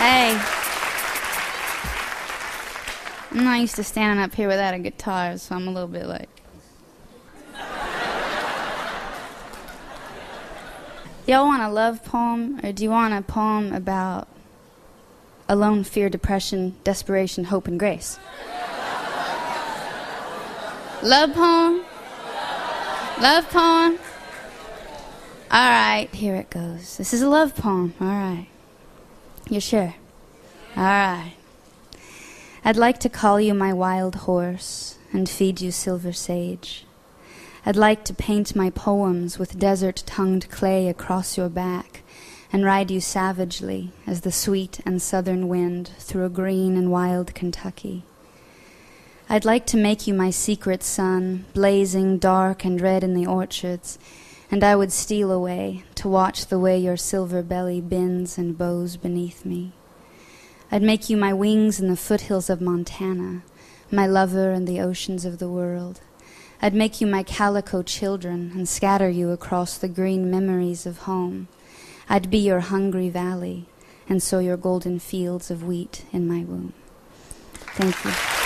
Hey. I'm not used to standing up here without a guitar, so I'm a little bit like. Y'all want a love poem, or do you want a poem about alone, fear, depression, desperation, hope, and grace? love poem? Love poem? All right, here it goes. This is a love poem. All right. You sure? All right. I'd like to call you my wild horse and feed you silver sage. I'd like to paint my poems with desert tongued clay across your back and ride you savagely as the sweet and southern wind through a green and wild Kentucky. I'd like to make you my secret sun, blazing dark and red in the orchards, and I would steal away to watch the way your silver belly bends and bows beneath me. I'd make you my wings in the foothills of Montana, my lover in the oceans of the world. I'd make you my calico children and scatter you across the green memories of home. I'd be your hungry valley and sow your golden fields of wheat in my womb. Thank you.